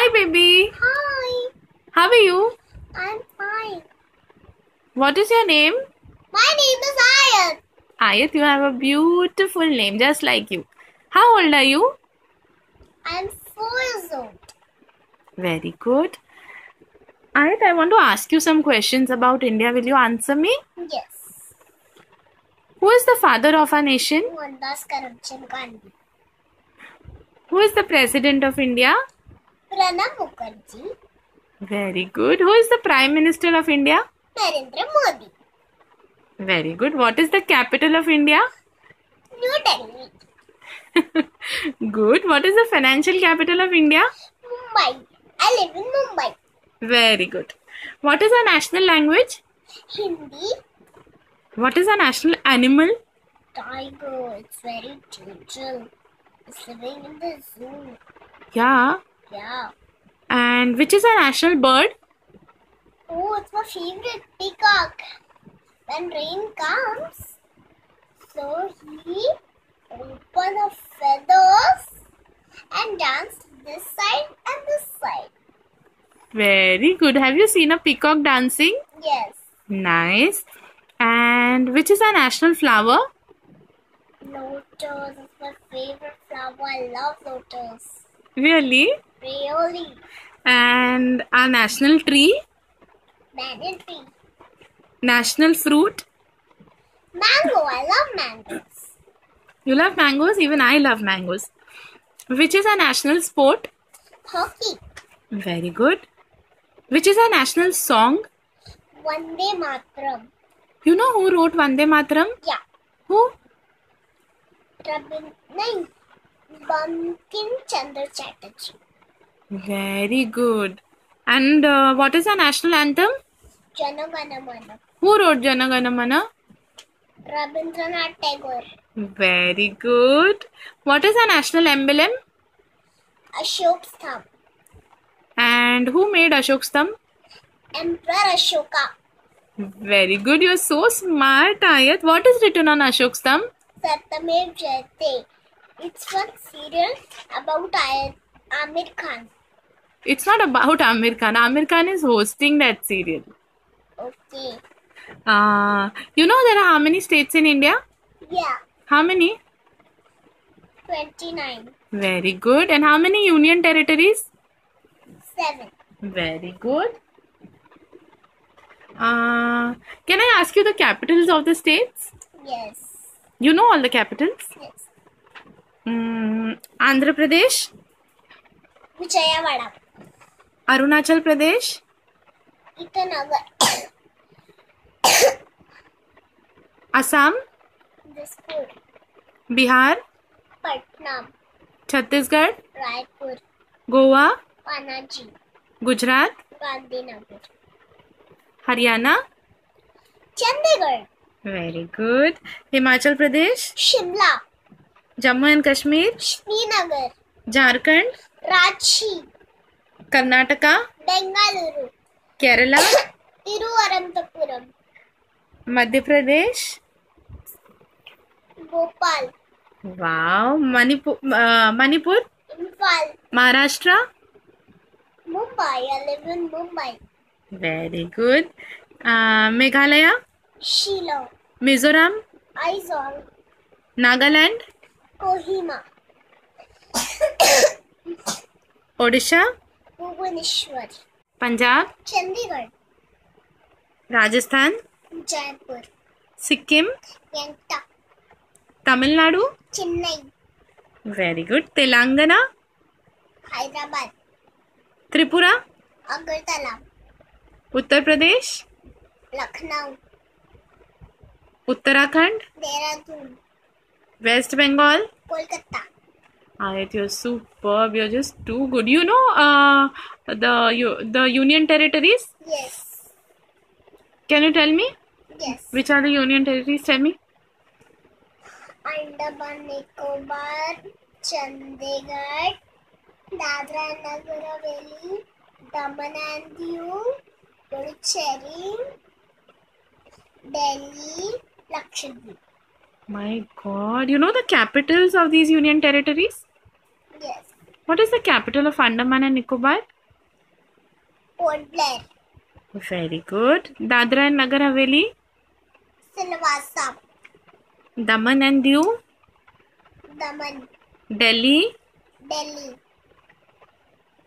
Hi, baby. Hi, How are you? I'm fine. What is your name? My name is Ayat. Ayat, you have a beautiful name, just like you. How old are you? I'm four years old. Very good. Ayat, I want to ask you some questions about India. Will you answer me? Yes. Who is the father of our nation? Mohandas Karamchand Gandhi. Who is the president of India? Pranab Mukherjee. Very good. Who is the prime minister of India? Narendra Modi. Very good. What is the capital of India? New Delhi. good. What is the financial capital of India? Mumbai. I live in Mumbai. Very good. What is our national language? Hindi. What is our national animal? Tiger. It's very gentle. It's living in the zoo. Yeah. Yeah. And which is our national bird? Oh, it's my favorite peacock. When rain comes, so he open the feathers and dance this side and this side. Very good. Have you seen a peacock dancing? Yes. Nice. And which is our national flower? Lotus is my favorite flower. I love lotus. Really? Really. And our national tree? Banyan tree. National fruit? Mango. I love mangoes. You love mangoes? Even I love mangoes. Which is our national sport? Hockey. Very good. Which is our national song? Vande Matram. You know who wrote Vande Matram? Yeah. Who? Rabin. Bankim Chandra Chatterjee. Very good. And uh, what is our national anthem? Janagana Mana. Who wrote Jana Gana Mana? Rabindranath Tagore. Very good. What is our national emblem? Ashok Stambh. And who made Ashok Stambh? Emperor Ashoka. Very good. You're so smart, Ayat. What is written on Ashok Stambh? Satyamev Jayate. It's one serial about Aamir Khan. It's not about Aamir Khan. Aamir Khan is hosting that serial. Okay. Uh, you know there are how many states in India? Yeah. How many? 29. Very good. And how many union territories? 7. Very good. Uh, can I ask you the capitals of the states? Yes. You know all the capitals? Yes. Andhra Pradesh Vijayawada Arunachal Pradesh Itanagar Assam Bihar Patna Chhattisgarh Raipur Goa Panaji Gujarat Gandhinagar Haryana Chandigarh very good Himachal Pradesh Shimla Jammu and Kashmir Srinagar Jharkhand Ranchi Karnataka Bengaluru Kerala Thiruvananthapuram Madhya Pradesh Bhopal wow Manipur Manipur Imphal Maharashtra Mumbai Mumbai very good. Meghalaya Shillong Mizoram Aizawl Nagaland Kohima Odisha Bhubaneswar Punjab Chandigarh Rajasthan Jaipur Sikkim Tamil Nadu Chennai very good Telangana Hyderabad Tripura Agartala Uttar Pradesh Lucknow Uttarakhand Dehradun West Bengal. Kolkata. Ayat, you're superb. You're just too good. You know uh, the you, the union territories. Yes. Can you tell me Yes. which are the union territories? Tell me. Andaman Nicobar. Chandigarh. Dadra and Nagar Haveli. Daman and Diu. Puducherry. Delhi. Lakshadweep. My God, you know the capitals of these union territories? Yes. What is the capital of Andaman and Nicobar? Port Blair, Very good. Dadra and Nagar Haveli? Silvassa, Daman and Diu? Daman, Delhi? Delhi,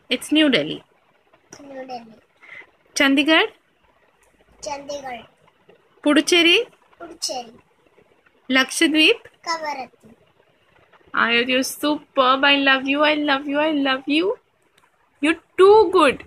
It's New Delhi. New Delhi, Chandigarh? Chandigarh, Puducherry? Puducherry, Lakshadweep? Kavaratti. Ayat, you're superb. I love you. I love you. I love you. You're too good.